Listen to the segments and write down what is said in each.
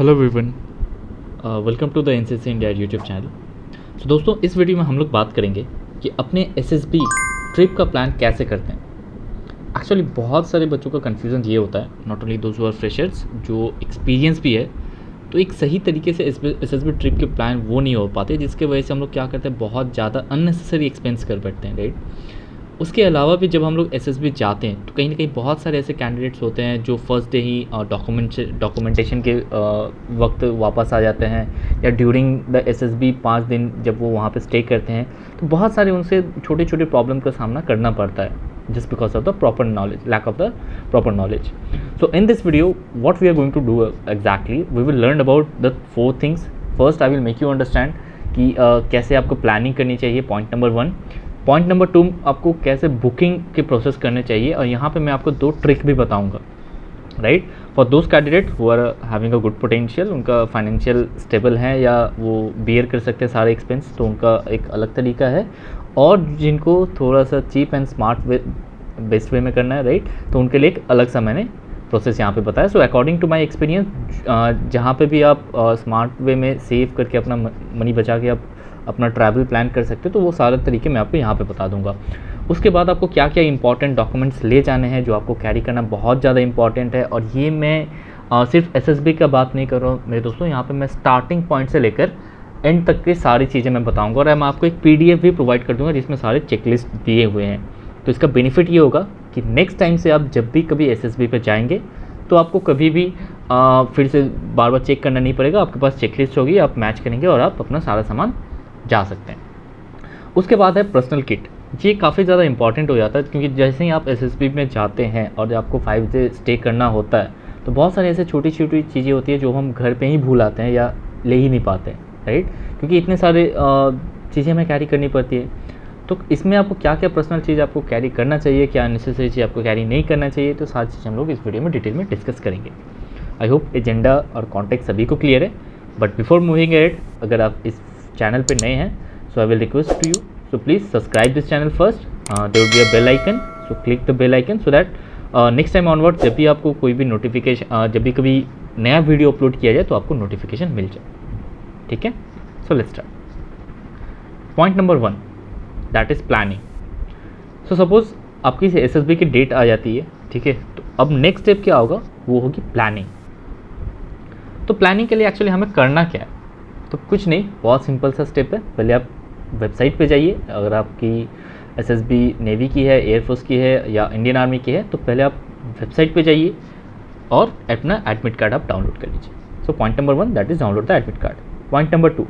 Hello everyone welcome to the N C India YouTube channel तो दोस्तों, इस video में हम लोग बात करेंगे कि अपने एस एस बी ट्रिप का प्लान कैसे करते हैं। एक्चुअली बहुत सारे बच्चों का कन्फ्यूज़न ये होता है। Not only those are freshers जो एक्सपीरियंस भी है तो एक सही तरीके से एस एस बी ट्रिप के प्लान वो नहीं हो पाते, जिसके वजह से हम लोग क्या करते हैं, बहुत ज़्यादा अननेसेसरी एक्सपेंस कर बैठते हैं राइट उसके अलावा भी जब हम लोग एसएसबी जाते हैं तो कहीं ना कहीं बहुत सारे ऐसे कैंडिडेट्स होते हैं जो फ़र्स्ट डे ही डॉक्यूमेंट डॉक्यूमेंटेशन के वक्त वापस आ जाते हैं या ड्यूरिंग द एस एस पाँच दिन जब वो वहाँ पर स्टे करते हैं तो बहुत सारे उनसे छोटे छोटे प्रॉब्लम का सामना करना पड़ता है just because of the proper knowledge lack of the proper knowledge so in this video what we are going to do exactly we will learn about the four things first I will make you understand कि uh, कैसे आपको planning करनी चाहिए point number one point number two आपको कैसे booking के process करने चाहिए और यहाँ पे मैं आपको दो ट्रिक भी बताऊँगा right for those candidate who are having a good potential उनका फाइनेंशियल स्टेबल है या वो बियर कर सकते हैं सारे एक्सपेंस तो उनका एक अलग तरीका है। और जिनको थोड़ा सा cheap and smart way best way में करना है राइट तो उनके लिए एक अलग सा मैंने प्रोसेस यहाँ पे बताया। So according to my experience जहाँ पे भी आप स्मार्ट uh, वे में सेव करके अपना मनी बचा के आप अपना ट्रैवल प्लान कर सकते हो तो वो सारे तरीके मैं आपको यहाँ पे बता दूँगा। उसके बाद आपको क्या क्या इंपॉर्टेंट डॉक्यूमेंट्स ले जाने हैं जो आपको कैरी करना बहुत ज़्यादा इंपॉर्टेंट है और ये मैं आ, सिर्फ़ एस का बात नहीं कर रहा हूँ। मेरे दोस्तों यहाँ पर मैं स्टार्टिंग पॉइंट से लेकर एंड तक की सारी चीज़ें मैं बताऊँगा और मैं आपको एक पीडीएफ भी प्रोवाइड कर दूँगा जिसमें सारे चेकलिस्ट दिए हुए हैं। तो इसका बेनिफिट ये होगा कि नेक्स्ट टाइम से आप जब भी कभी एस पे जाएँगे तो आपको कभी भी आ, फिर से बार बार चेक करना नहीं पड़ेगा। आपके पास चेकलिस्ट होगी आप मैच करेंगे और आप अपना सारा सामान जा सकते हैं। उसके बाद है पर्सनल किट ये काफ़ी ज़्यादा इंपॉर्टेंट हो जाता है क्योंकि जैसे ही आप एस में जाते हैं और आपको फाइव डे स्टे करना होता है तो बहुत सारी ऐसे छोटी छोटी चीज़ें होती है जो हम घर पे ही भूल आते हैं या ले ही नहीं पाते राइट क्योंकि इतने सारे चीज़ें हमें कैरी करनी पड़ती है। तो इसमें आपको क्या क्या पर्सनल चीज़ आपको कैरी करना चाहिए, क्या नेसेसरी चीज़ आपको कैरी नहीं करना चाहिए तो सारी चीज़ हम लोग इस वीडियो में डिटेल में डिस्कस करेंगे। आई होप एजेंडा और कॉन्टेक्ट सभी को क्लियर है। बट बिफोर मूविंग एट अगर आप इस चैनल पे नए हैं so I will request to you so please subscribe this channel first there be a bell icon so click the bell icon so that next time onward जब भी आपको कोई भी नोटिफिकेशन uh, जब भी कभी नया वीडियो अपलोड किया जाए तो आपको नोटिफिकेशन मिल जाए। ठीक है? So let's start point number one that is planning so suppose आपकी एस एस की डेट आ जाती है ठीक है? तो अब नेक्स्ट स्टेप क्या होगा? वो होगी प्लानिंग तो प्लानिंग के लिए एक्चुअली हमें करना क्या है? तो कुछ नहीं, बहुत सिंपल सा स्टेप है। पहले आप वेबसाइट पे जाइए। अगर आपकी एस एस बी नेवी की है एयरफोर्स की है या इंडियन आर्मी की है तो पहले आप वेबसाइट पे जाइए और अपना एडमिट कार्ड आप डाउनलोड कर लीजिए। So point number one that is download the admit card point number two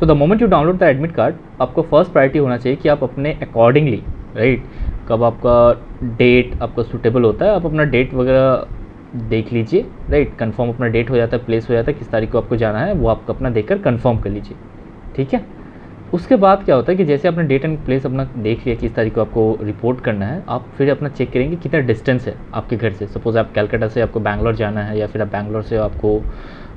so the moment you download the admit card आपको फ़र्स्ट प्रायोरिटी होना चाहिए कि आप अपने अकॉर्डिंगली राइट कब आपका डेट आपका सूटेबल होता है, आप अपना डेट वगैरह देख लीजिए। राइट कंफर्म अपना डेट हो जाता है प्लेस हो जाता है, किस तारीख को आपको जाना है, वो आपको अपना देखकर कंफर्म कर लीजिए। ठीक है? उसके बाद क्या होता है कि जैसे आपने डेट एंड प्लेस अपना देख लिया, किस तारीख को आपको रिपोर्ट करना है, आप फिर अपना चेक करेंगे कितना डिस्टेंस है आपके घर से। सपोज़ आप कैलकाटा से आपको बैंगलोर जाना है या फिर आप बैंगलोर से आपको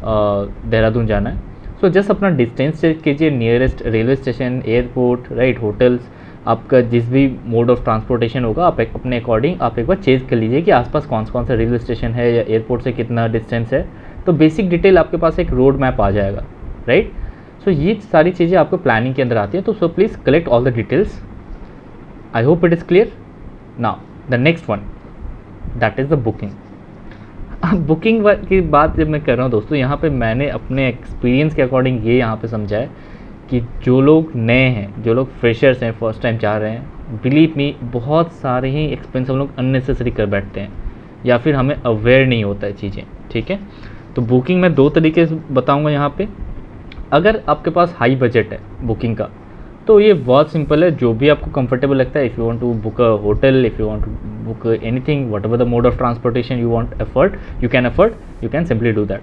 देहरादून जाना है। सो जस्ट अपना डिस्टेंस चेक कीजिए nearest railway station airport right hotels आपका जिस भी मोड ऑफ़ ट्रांसपोर्टेशन होगा, आप एक अपने अकॉर्डिंग आप एक बार चेक कर लीजिए कि आसपास कौन कौन सा रेलवे स्टेशन है या एयरपोर्ट से कितना डिस्टेंस है। तो बेसिक डिटेल आपके पास एक रोड मैप आ जाएगा राइट सो ये सारी चीज़ें आपको प्लानिंग के अंदर आती है। तो so please collect all the details I hope it is clear now the next one that is the booking booking की बात जब मैं कर रहा हूँ दोस्तों, यहाँ पे मैंने अपने एक्सपीरियंस के अकॉर्डिंग ये यहाँ पे समझा है। कि जो लोग नए हैं, जो लोग फ्रेशर्स हैं फ़र्स्ट टाइम जा रहे हैं बिलीव मी बहुत सारे ही एक्सपेंस हम लोग अननेसेसरी कर बैठते हैं। या फिर हमें अवेयर नहीं होता है चीज़ें, ठीक है? तो बुकिंग मैं दो तरीके से बताऊँगा यहाँ पे। अगर आपके पास हाई बजट है बुकिंग का तो ये बहुत सिंपल है। जो भी आपको कंफर्टेबल लगता है if you want to book a hotel if you want to book anything whatever the mode of transportation you want effort you can effort you can simply do that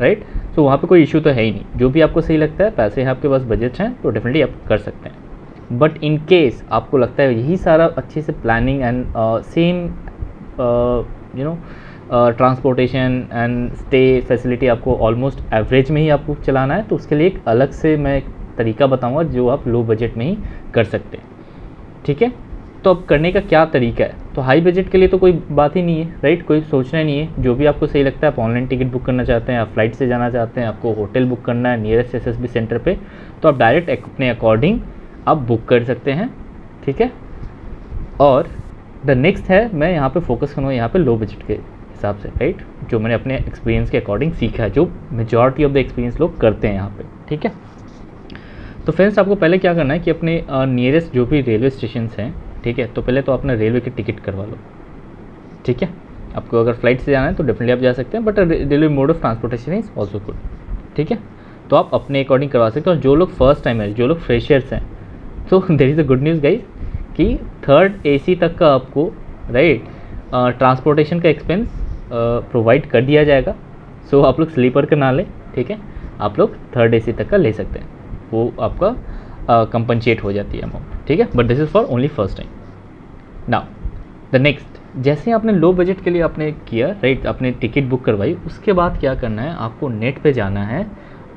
right so वहाँ पे कोई issue तो है ही नहीं। जो भी आपको सही लगता है, पैसे हैं आपके पास बजट हैं तो डेफिनेटली आप कर सकते हैं। बट इन केस आपको लगता है यही सारा अच्छे से planning and same you know transportation and stay facility आपको ऑलमोस्ट एवरेज में ही आपको चलाना है तो उसके लिए एक अलग से मैं एक तरीका बताऊँगा जो आप लो बजट में ही कर सकते हैं। ठीक है? तो अब करने का क्या तरीका है? तो हाई बजट के लिए तो कोई बात ही नहीं है राइट कोई सोचना नहीं है। जो भी आपको सही लगता है, आप ऑनलाइन टिकट बुक करना चाहते हैं, आप फ़्लाइट से जाना चाहते हैं, आपको होटल बुक करना है नियरेस्ट एसएसबी सेंटर पे तो आप डायरेक्ट अपने अकॉर्डिंग आप बुक कर सकते हैं, ठीक है? और द नेक्स्ट है, मैं यहाँ पर फोकस करूँगा यहाँ पर लो बजट के हिसाब से राइट जो मैंने अपने एक्सपीरियंस के अकॉर्डिंग सीखा है, जो मेजॉरिटी ऑफ़ द एक्सपीरियंस लोग करते हैं यहाँ पे, ठीक है? तो फ्रेंड्स आपको पहले क्या करना है कि अपने नियरेस्ट जो भी रेलवे स्टेशन हैं ठीक है? तो पहले तो अपना रेलवे की टिकट करवा लो। ठीक है? आपको अगर फ़्लाइट से जाना है तो डेफिनेटली आप जा सकते हैं but railway mode of transportation is also good ठीक है? तो आप अपने अकॉर्डिंग करवा सकते हैं। और जो लोग फ़र्स्ट टाइम है जो लोग फ्रेशर्स हैं तो there is a good news guys कि थर्ड एसी तक का आपको राइट ट्रांसपोर्टेशन का एक्सपेंस प्रोवाइड कर दिया जाएगा। सो so, आप लोग स्लीपर का ना लें ठीक है? आप लोग थर्ड एसी तक का ले सकते हैं। वो आपका कंपनसेट हो जाती है अमाउंट ठीक है? But this is for only first time now the next जैसे आपने लो बजट के लिए आपने किया राइट आपने टिकट बुक करवाई, उसके बाद क्या करना है? आपको नेट पे जाना है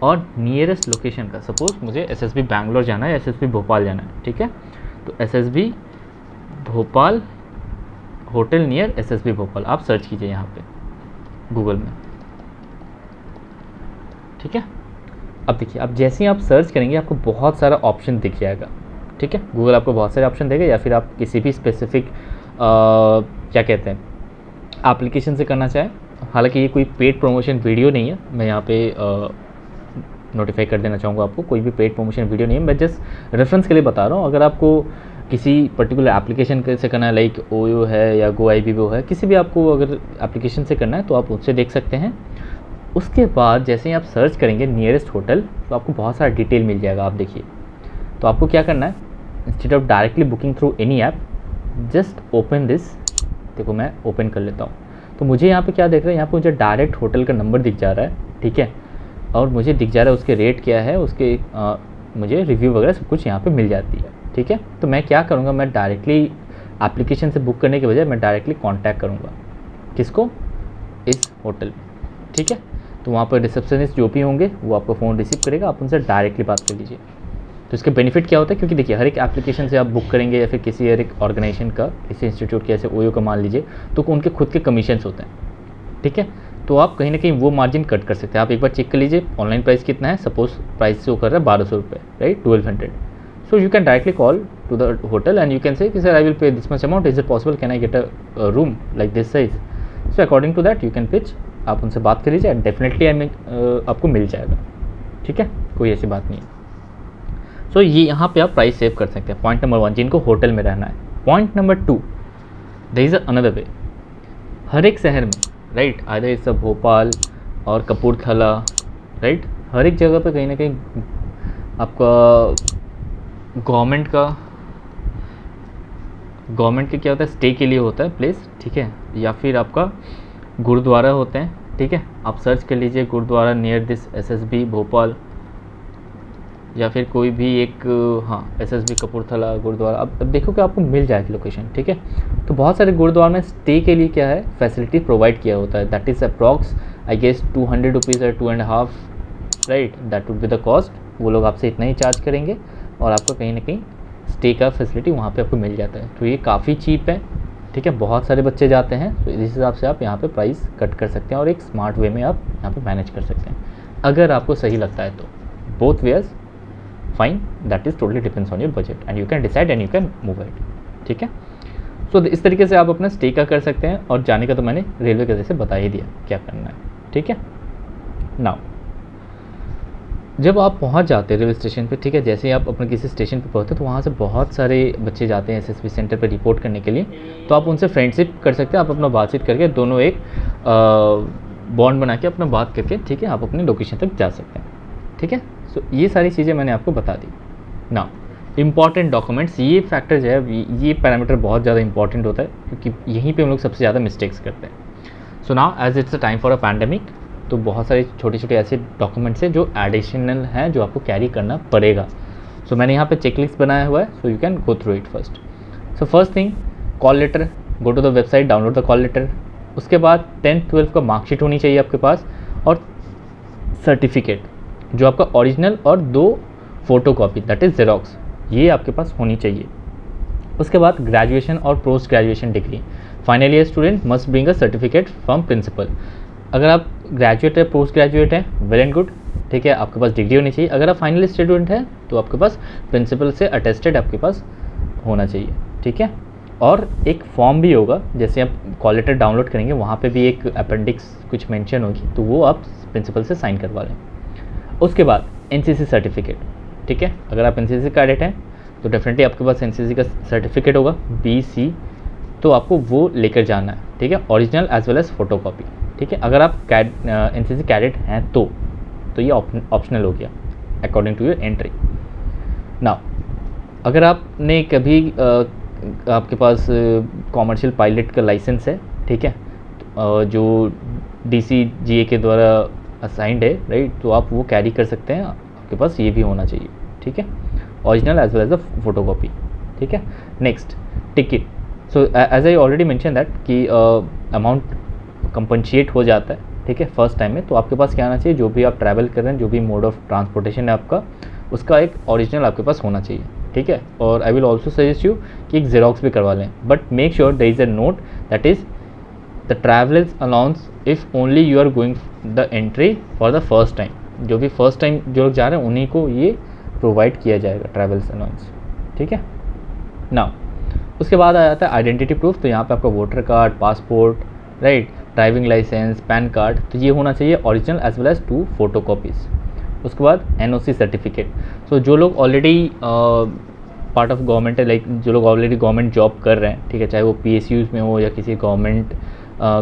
और नियरेस्ट लोकेशन का सपोज़ मुझे एस एस बैंगलोर जाना है एस एस भोपाल जाना है, ठीक है? तो S S Bhopal hotel near S S Bhopal, आप सर्च कीजिए यहाँ पे गूगल में, ठीक है? अब देखिए, अब जैसे ही आप सर्च करेंगे, आपको बहुत सारा ऑप्शन दिख जाएगा। ठीक है? गूगल आपको बहुत सारे ऑप्शन देगा या फिर आप किसी भी स्पेसिफिक क्या कहते हैं एप्लीकेशन से करना चाहें। हालाँकि ये कोई पेड प्रमोशन वीडियो नहीं है। मैं यहाँ पे नोटिफाई कर देना चाहूँगा आपको। कोई भी पेड प्रमोशन वीडियो नहीं है। मैं जस्ट रेफरेंस के लिए बता रहा हूँ। अगर आपको किसी पर्टिकुलर एप्लीकेशन से करना है लाइक ओयो है या गो आई है, किसी भी आपको अगर एप्लीकेशन से करना है तो आप उससे देख सकते हैं। उसके बाद जैसे ही आप सर्च करेंगे नियरेस्ट होटल तो आपको बहुत सारा डिटेल मिल जाएगा आप देखिए। तो आपको क्या करना है? Instead of directly booking through any app just open this देखो मैं ओपन कर लेता हूँ। तो मुझे यहाँ पे क्या देख रहा है? यहाँ पे मुझे डायरेक्ट होटल का नंबर दिख जा रहा है ठीक है? और मुझे दिख जा रहा है उसके रेट क्या है उसके आ, मुझे रिव्यू वगैरह सब कुछ यहाँ पे मिल जाती है ठीक है? तो मैं क्या करूँगा? मैं डायरेक्टली एप्लीकेशन से बुक करने के बजाय मैं डायरेक्टली कॉन्टैक्ट करूँगा। किसको? इस होटल में ठीक है? तो वहाँ पर रिसेप्शनिस्ट जो भी होंगे, वो आपका फ़ोन रिसीव करेगा, आप उनसे डायरेक्टली बात कर लीजिए। तो इसके बेनिफिट क्या होता है? क्योंकि देखिए, हर एक एप्लीकेशन से आप बुक करेंगे या फिर किसी हर एक ऑर्गेनाइजेशन का, किसी इंस्टीट्यूट के ऐसे ओयो का मान लीजिए तो उनके खुद के कमीशंस होते हैं। ठीक है? तो आप कहीं ना कहीं वो मार्जिन कट कर सकते हैं। आप एक बार चेक कर लीजिए ऑनलाइन प्राइस कितना है? सपोज़ प्राइस वो कर रहा है बारह सौ रुपये right twelve hundred so you can directly call to the hotel and you can say sir I will pay this much amount is it possible can I get a room like this size so according to that you can pitch आप उनसे बात कर लीजिए definitely I mean आपको मिल जाएगा। ठीक है? कोई ऐसी बात नहीं है। सो so, ये यहाँ पे आप प्राइस सेव कर सकते हैं। पॉइंट नंबर वन जिनको होटल में रहना है। Point number two the is another way हर एक शहर में राइट आधर इस सब भोपाल और कपूरथला राइट हर एक जगह पे कहीं ना कहीं आपका गवर्नमेंट का गवर्नमेंट के क्या होता है? स्टे के लिए होता है प्लेस ठीक है? या फिर आपका गुरुद्वारा होते हैं, ठीक है? आप सर्च कर लीजिए gurdwara near this SSB Bhopal, या फिर कोई भी एक हाँ एस एसएसबी कपूरथला गुरुद्वारा। अब अब देखो कि आपको मिल जाएगी लोकेशन ठीक है? तो बहुत सारे गुरुद्वारा में स्टे के लिए क्या है? फैसिलिटी प्रोवाइड किया होता है। That is approx I guess two hundred rupees और two and half right that would be the cost वो लोग आपसे इतना ही चार्ज करेंगे और आपको कहीं ना कहीं स्टे का फैसिलिटी वहाँ पे आपको मिल जाता है। तो ये काफ़ी चीप है। ठीक है बहुत सारे बच्चे जाते हैं तो इस हिसाब से आप यहाँ पे प्राइस कट कर सकते हैं और एक स्मार्ट वे में आप यहाँ पे मैनेज कर सकते हैं। अगर आपको सही लगता है तो। Both ways fine that is totally depends on your budget and you can decide and you can move it ठीक है? सो so, इस तरीके से आप अपना स्टे का कर सकते हैं और जाने का तो मैंने रेलवे के जैसे बता ही दिया क्या करना है ठीक है? नाउ जब आप पहुँच जाते हैं रेलवे स्टेशन पे, ठीक है, जैसे ही आप अपने किसी स्टेशन पे पहुँचते पहुँचते तो वहाँ से बहुत सारे बच्चे जाते हैं एसएसबी सेंटर पे रिपोर्ट करने के लिए। तो आप उनसे फ्रेंडशिप कर सकते हैं, आप अपना बातचीत करके दोनों एक बॉन्ड बना के अपना बात करके, ठीक है, आप अपनी लोकेशन तक जा सकते हैं, ठीक है? सो ये सारी चीज़ें मैंने आपको बता दी। ना इंपॉर्टेंट डॉक्यूमेंट्स ये फैक्टर जो है, ये पैरामीटर बहुत ज़्यादा इंपॉर्टेंट होता है, क्योंकि यहीं पर हम लोग सबसे ज़्यादा मिस्टेक्स करते हैं। So now as it's a time for a pandemic तो बहुत सारे छोटे छोटे ऐसे डॉक्यूमेंट्स हैं जो एडिशनल हैं जो आपको कैरी करना पड़ेगा। सो so, मैंने यहाँ पे चेकलिस्ट बनाया हुआ है so you can go through it first so first thing call letter go to the website download the call letter उसके बाद टेंथ ट्वेल्थ का मार्कशीट होनी चाहिए आपके पास और सर्टिफिकेट जो आपका ओरिजिनल और दो photo copy that is xerox ये आपके पास होनी चाहिए। उसके बाद ग्रेजुएशन और post graduation degree final year student must bring a certificate from principal अगर आप ग्रेजुएट है पोस्ट ग्रेजुएट है वेल एंड गुड ठीक है, आपके पास डिग्री होनी चाहिए। अगर आप फाइनल स्टूडेंट हैं तो आपके पास प्रिंसिपल से अटेस्टेड आपके पास होना चाहिए, ठीक है? और एक फॉर्म भी होगा, जैसे आप कॉल लेटर डाउनलोड करेंगे, वहाँ पे भी एक अपेंडिक्स कुछ मेंशन होगी तो वो आप प्रिंसिपल से साइन करवा लें। उसके बाद एनसीसी सर्टिफिकेट ठीक है? अगर आप एन सी हैं तो डेफिनेटली आपके पास एनसीसी का सर्टिफिकेट होगा बी सी तो आपको वो लेकर जाना है, ठीक है? Original as well as photo ठीक है? अगर आप एन सी कैडेट हैं तो तो ये ऑप्शनल हो गया according to your entry now अगर आपने कभी uh, आपके पास कॉमर्शियल पायलट का लाइसेंस है ठीक है? जो डी सी जी ए के द्वारा असाइंड है राइट तो आप वो कैरी कर सकते हैं आपके पास ये भी होना चाहिए ठीक है? Original as well as a photo copy ठीक है? Next ticket so as I already mention that कि अमाउंट कंपनशिएट हो जाता है, ठीक है फ़र्स्ट टाइम में। तो आपके पास क्या आना चाहिए? जो भी आप ट्रैवल कर रहे हैं, जो भी मोड ऑफ़ ट्रांसपोर्टेशन है आपका, उसका एक ओरिजिनल आपके पास होना चाहिए, ठीक है? और I will also suggest you कि एक जेरोक्स भी करवा लें। But make sure the is a note that is the travellers allowance if only you are going the entry for the first time जो भी फ़र्स्ट टाइम जो लोग जा रहे हैं, उन्हीं को ये प्रोवाइड किया जाएगा ट्रैवल्स अलाउंस ठीक है? ना उसके बाद आ जाता है आइडेंटिटी प्रूफ तो यहाँ पे आपका voter card passport right driving licence pan card तो ये होना चाहिए original as well as two photo copies उसके बाद एनओसी सर्टिफिकेट सो जो लोग ऑलरेडी पार्ट ऑफ़ गवर्नमेंट है लाइक जो लोग ऑलरेडी गवर्नमेंट जॉब कर रहे हैं ठीक है चाहे वो पी में हो या किसी गवर्नमेंट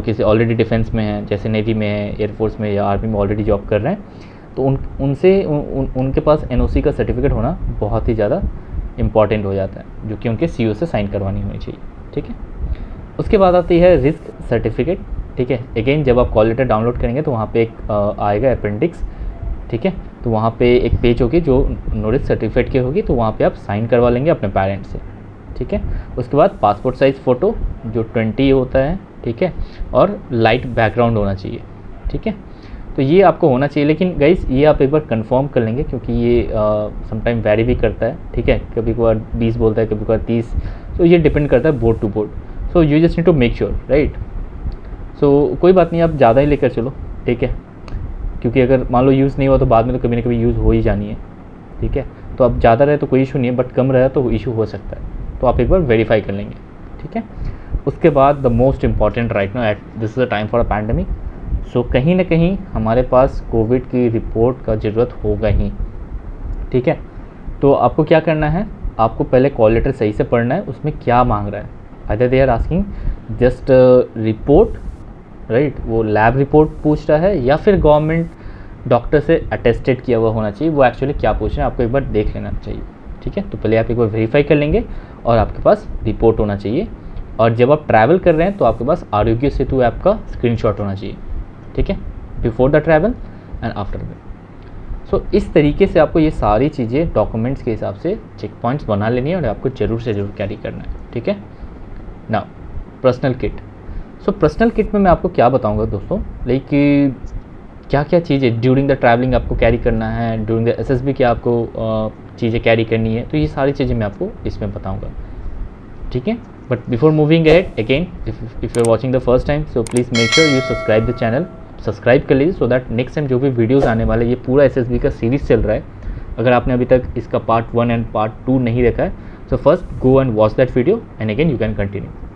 किसी ऑलरेडी डिफेंस में है जैसे नेवी में है एयरफोर्स में या आर्मी में ऑलरेडी जॉब कर रहे हैं तो उन उनसे उन, उन, उनके पास एनओसी का सर्टिफिकेट होना बहुत ही ज़्यादा इंपॉर्टेंट हो जाता है जो कि उनके सीओ से साइन करवानी होनी चाहिए ठीक है? उसके बाद आती है रिस्क सर्टिफिकेट ठीक है? अगेन जब आप कॉल लेटर डाउनलोड करेंगे तो वहाँ पे एक आएगा अपेंडिक्स ठीक है? तो वहाँ पे एक पेज होगी जो नोटिस सर्टिफिकेट की होगी तो वहाँ पे आप साइन करवा लेंगे अपने पेरेंट्स से, ठीक है? उसके बाद पासपोर्ट साइज़ फ़ोटो जो ट्वेंटी होता है, ठीक है? और लाइट बैकग्राउंड होना चाहिए, ठीक है? तो ये आपको होना चाहिए, लेकिन गाइस ये आप एक बार कंफर्म कर लेंगे, क्योंकि ये समटाइम वेरी भी करता है, ठीक है? कभी कभार बीस बोलता है, कभी कभार तीस तो ये डिपेंड करता है board to board so you just need to make sure right so कोई बात नहीं, आप ज़्यादा ही लेकर चलो, ठीक है? क्योंकि अगर मान लो यूज़ नहीं हुआ तो बाद में तो कभी ना कभी यूज़ हो ही जानी है, ठीक है? तो आप ज़्यादा रहे तो कोई इशू नहीं है बट कम रहे तो इशू हो सकता है। तो आप एक बार वेरीफाई कर लेंगे, ठीक है? उसके बाद the most important right no at this is a time for a pandemic so कहीं ना कहीं हमारे पास कोविड की रिपोर्ट का ज़रूरत होगा ही, ठीक है? तो आपको क्या करना है? आपको पहले कॉल लेटर सही से पढ़ना है, उसमें क्या मांग रहा है? Other they are asking just report right, वो लैब रिपोर्ट पूछ रहा है या फिर गवर्नमेंट डॉक्टर से अटेस्टेड किया हुआ होना चाहिए, वो एक्चुअली क्या पूछ रहे हैं, आपको एक बार देख लेना चाहिए, ठीक है? तो पहले आप एक बार वेरीफाई कर लेंगे और आपके पास रिपोर्ट होना चाहिए। और जब आप ट्रैवल कर रहे हैं तो आपके पास आरोग्य सेतु ऐप का स्क्रीनशॉट होना चाहिए, ठीक है? Before the travel and after the सो इस तरीके से आपको ये सारी चीज़ें डॉक्यूमेंट्स के हिसाब से चेक पॉइंट्स बना लेनी है और आपको ज़रूर से ज़रूर कैरी करना है, ठीक है? ना personal kit so personal kit में मैं आपको क्या बताऊँगा दोस्तों? लाइक क्या क्या चीज़ें ड्यूरिंग द ट्रैवलिंग आपको कैरी करना है ड्यूरिंग द एस भी क्या आपको चीज़ें कैरी करनी है तो ये सारी चीज़ें मैं आपको इसमें बताऊँगा। ठीक है? But before moving ahead again if you are watching the first time so please make sure you subscribe the channel subscribe कर लीजिए सो दैट नेक्स्ट टाइम जो भी वीडियोज़ आने वाले ये पूरा एसएसबी का सीरीज़ चल रहा है। अगर आपने अभी तक इसका part one and part two नहीं देखा है so first go and watch that video and again you can continue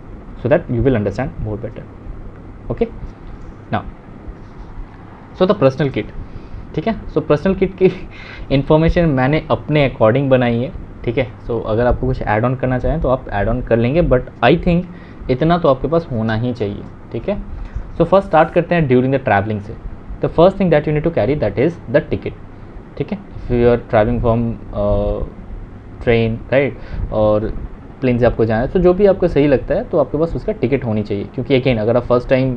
so that you will understand more better. Okay? Now, so the personal kit. ठीक है? सो पर्सनल किट की information मैंने अपने according बनाई है। ठीक है? सो अगर आपको कुछ ऐड ऑन करना चाहें तो आप ऐड ऑन कर लेंगे बट आई थिंक इतना तो आपके पास होना ही चाहिए। ठीक है? सो फ़र्स्ट स्टार्ट करते हैं ड्यूरिंग द ट्रैवलिंग से। The first thing that you need to carry that is the ticket ठीक है? If you are travelling from train right और प्लेन से आपको जाना है तो जो भी आपको सही लगता है तो आपके पास उसका टिकट होनी चाहिए। क्योंकि अगेन अगर आप फ़र्स्ट टाइम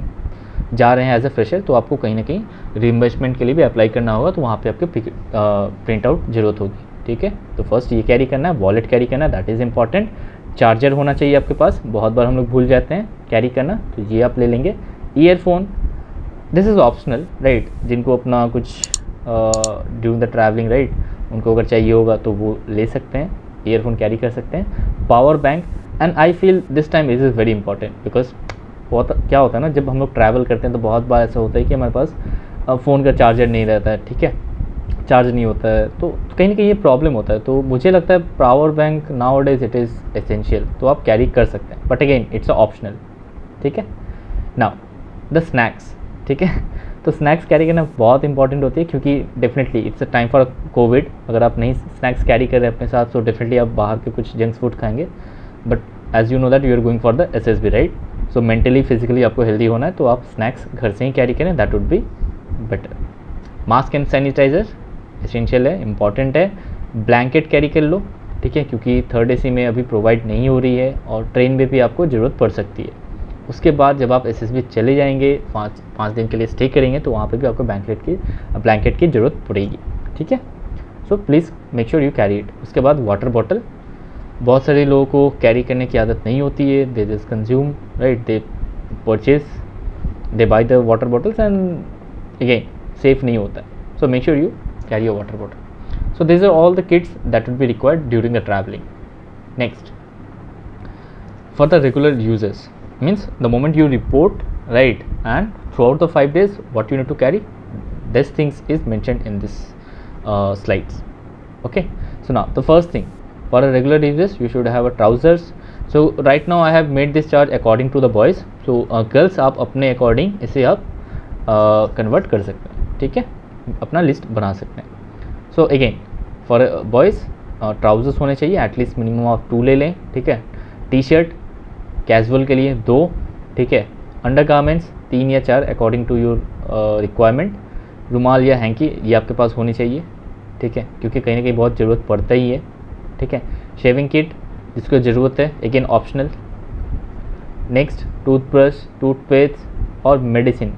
जा रहे हैं एज ए फ्रेशर तो आपको कहीं ना कहीं रिइम्बर्समेंट के लिए भी अप्लाई करना होगा तो वहाँ पे आपके प्रिंट आउट ज़रूरत होगी। ठीक है? तो फ़र्स्ट ये कैरी करना है वॉलेट कैरी करना दैट इज़ इंपॉर्टेंट चार्जर होना चाहिए आपके पास, बहुत बार हम लोग भूल जाते हैं कैरी करना तो ये आप ले लेंगे। Earphone this is optional right जिनको अपना कुछ ड्यूरिंग द ट्रैवलिंग राइट उनको अगर चाहिए होगा तो वो ले सकते हैं। ईयरफोन कैरी कर सकते हैं। Power bank and I feel this time is is very important because बहुत क्या होता है ना, जब हम लोग ट्रैवल करते हैं तो बहुत बार ऐसा होता है कि हमारे पास फ़ोन का चार्जर नहीं रहता है, ठीक है? चार्ज नहीं होता है। तो कहीं ना कहीं ये प्रॉब्लम होता है। तो मुझे लगता है power bank now days it is essential तो आप कैरी कर सकते हैं। बट अगेन इट्स ऑप्शनल ठीक है? नाउ द स्नैक्स ठीक है? तो स्नैक्स कैरी करना बहुत इंपॉर्टेंट होती है क्योंकि definitely it's a time for COVID अगर आप नहीं स्नैक्स कैरी कर रहे अपने साथ तो डेफिनेटली आप बाहर के कुछ जंक्स फ़ूड खाएँगे. But as you know that you are going for the S S B right so mentally physically आपको हेल्दी होना है तो आप स्नैक्स घर से ही कैरी करें. That would be better mask and sanitiser essential है इंपॉर्टेंट है. ब्लैंकेट कैरी कर लो, ठीक है? क्योंकि थर्ड ए में अभी प्रोवाइड नहीं हो रही है और ट्रेन में भी आपको ज़रूरत पड़ सकती है. उसके बाद जब आप एसएसबी चले जाएँगे, पाँच पाँच दिन के लिए स्टे करेंगे तो वहाँ पे भी आपको ब्लैंकेट की ब्लैंकेट की ज़रूरत पड़ेगी, ठीक है? So please make sure you carry it उसके बाद वाटर बॉटल बहुत सारे लोगों को कैरी करने की आदत नहीं होती है. They this consume right they purchase they buy the water bottles and again safe नहीं होता so make sure you carry your water bottle so this are all the kits that would be required during the travelling next for the regular users means the moment you report right and throughout the five days what you need to carry this things is mentioned in this uh, slides okay so now the first thing for a regular users you should have a trousers so right now i have made this chart according to the boys so uh, girls आप अपने according इसे आप convert uh, कर सकते हैं ठीक है अपना लिस्ट बना सकते हैं so again for boys trousers होने चाहिए एटलीस्ट मिनिमम आप टू ले लें ठीक है टी शर्ट कैजुअल के लिए दो, ठीक है? अंडर गारमेंट्स तीन या चार अकॉर्डिंग टू योर रिक्वायरमेंट रुमाल या हैंकी ये आपके पास होनी चाहिए, ठीक है? क्योंकि कहीं ना कहीं बहुत ज़रूरत पड़ता ही है, ठीक है? शेविंग किट जिसको ज़रूरत है again optional next toothbrush toothpaste और मेडिसिन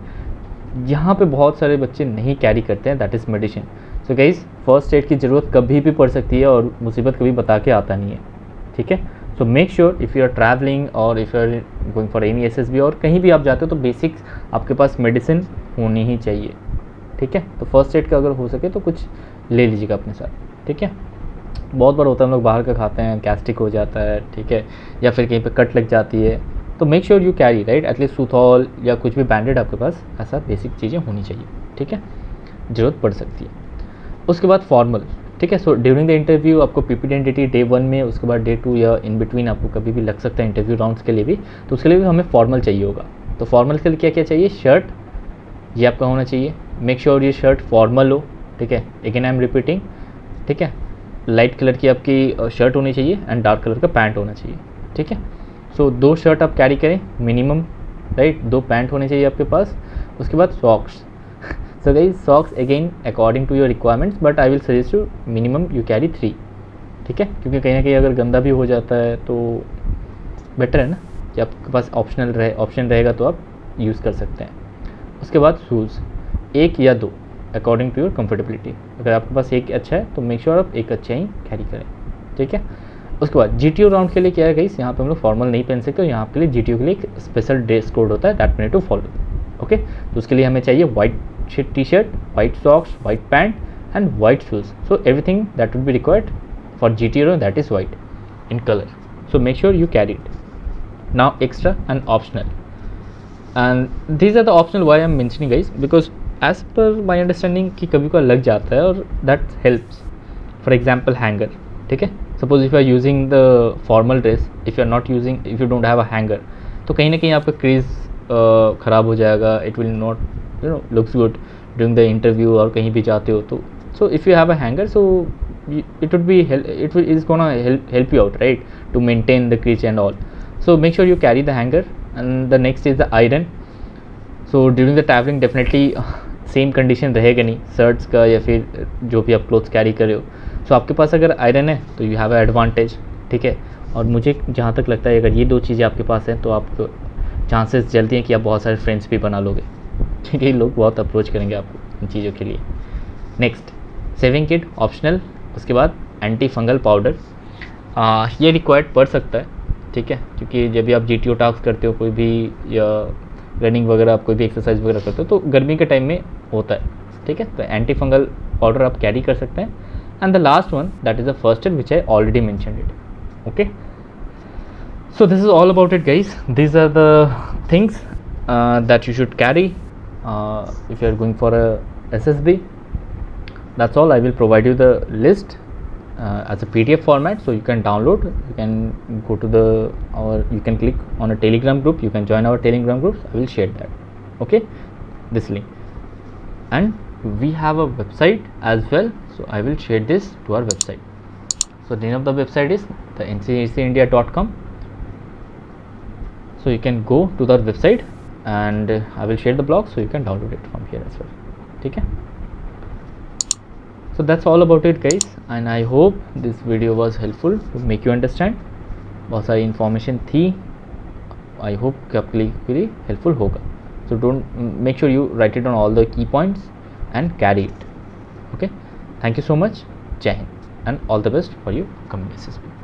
यहाँ पे बहुत सारे बच्चे नहीं कैरी करते हैं that is medicine so guys first aid की ज़रूरत कभी भी पड़ सकती है और मुसीबत कभी बता के आता नहीं है, ठीक है? So make sure if you are travelling और if you are going for any SSB और कहीं भी आप जाते हो तो बेसिक्स आपके पास मेडिसिन होनी ही चाहिए। ठीक है? तो फ़र्स्ट एड का अगर हो सके तो कुछ ले लीजिएगा अपने साथ। ठीक है? बहुत बार होता है हम लोग बाहर का खाते हैं गैस्ट्रिक हो जाता है, ठीक है? या फिर कहीं पे कट लग जाती है। तो make sure you carry right at least सूथॉल या कुछ भी बैंडेड आपके पास ऐसा बेसिक चीज़ें होनी चाहिए। ठीक है? ज़रूरत पड़ सकती है। उसके बाद फॉर्मल ठीक है सो ड्यूरिंग द इंटरव्यू आपको पीपी आइडेंटिटी डे वन में, उसके बाद डे टू या इन बिटवीन आपको कभी भी लग सकता है इंटरव्यू राउंड्स के लिए भी तो उसके लिए भी हमें फॉर्मल चाहिए होगा। तो फॉर्मल के लिए क्या क्या चाहिए? शर्ट ये आपका होना चाहिए। मेक श्योर ये शर्ट फॉर्मल हो, ठीक है? अगेन आई एम रिपीटिंग ठीक है? लाइट कलर की आपकी शर्ट होनी चाहिए एंड डार्क कलर का पैंट होना चाहिए, ठीक है? सो दो शर्ट आप कैरी करें मिनिमम राइट दो पैंट होने चाहिए आपके पास। उसके बाद सॉक्स सो गई socks again according to your requirements but I will suggest you minimum you carry three ठीक है? क्योंकि कहीं ना कहीं अगर गंदा भी हो जाता है तो बेटर है ना? कि आपके पास ऑप्शनल रहे ऑप्शन रहेगा तो आप यूज़ कर सकते हैं। उसके बाद शूज़ एक या दो अकॉर्डिंग टू योर कंफर्टेबिलिटी अगर आपके पास एक अच्छा है तो मेक श्योर sure आप एक अच्छा ही कैरी करें। ठीक है? उसके बाद जी राउंड के लिए क्या है गई यहाँ पे हम लोग फॉर्मल नहीं पहन सकते यहाँ के लिए जी के लिए एक स्पेशल ड्रेस कोड होता है that mean to follow okay तो उसके लिए हमें चाहिए white shirt white socks white pant and white shoes so everything that would be required for G T that is white in colour so make sure you carry it now extra and optional and these are the optional why am mentioning, guys, because as per my understanding, कि कभी का लग जाता है और that helps for example hanger ठीक है? Suppose if you are using the formal dress if you are not using if you don't have a hanger तो कहीं ना कहीं आपका क्रीज ख़राब हो जाएगा it will not you know looks good during the interview और कहीं भी जाते हो तो। So if you have a hanger so be help it will is gonna help help you out, right? To the crease and all. So, make sure you carry the hanger and the next is the iron. So, during the traveling, definitely same condition रहेगा नहीं shirts का या फिर जो भी आप clothes carry कर रहे हो। सो आपके पास अगर आयरन है तो यू हैव एडवांटेज ठीक है? और मुझे जहाँ तक लगता है, अगर ये दो चीज़ें आपके पास हैं तो आप चांसेस जल्दी हैं कि आप बहुत सारे फ्रेंड्स भी बना लोगे। क्योंकि लोग बहुत अप्रोच करेंगे आपको इन चीज़ों के लिए। नेक्स्ट सेविंग किट ऑप्शनल उसके बाद एंटी फंगल पाउडर ये रिक्वायर्ड पड़ सकता है ठीक है? क्योंकि जब भी आप जी टी टास्क करते हो कोई भी या रनिंग वगैरह आप कोई भी एक्सरसाइज वगैरह करते हो तो गर्मी के टाइम में होता है ठीक है? तो एंटी फंगल पाउडर आप कैरी कर सकते हैं। And the last one that is the first which I already mentioned it okay? So this is all about it guys. These are the things uh, that you should carry. Uh, if you are going for a ssb that's all. I will provide you the list uh, as a pdf format so you can download. You can go to the or you can click on a telegram group. You can join our telegram groups. I will share that. Okay? This link. And we have a website as well so i will share this to our website. So the name of the website is the nccindia.com so you can go to the website and uh, i will share the blog so you can download it from here as well okay so that's all about it guys and i hope this video was helpful to make you understand बहुत सारी information थी I hope कि आपके लिए helpful होगा so don't make sure you write it on all the key points and carry it okay thank you so much jai hind and all the best for you coming ssb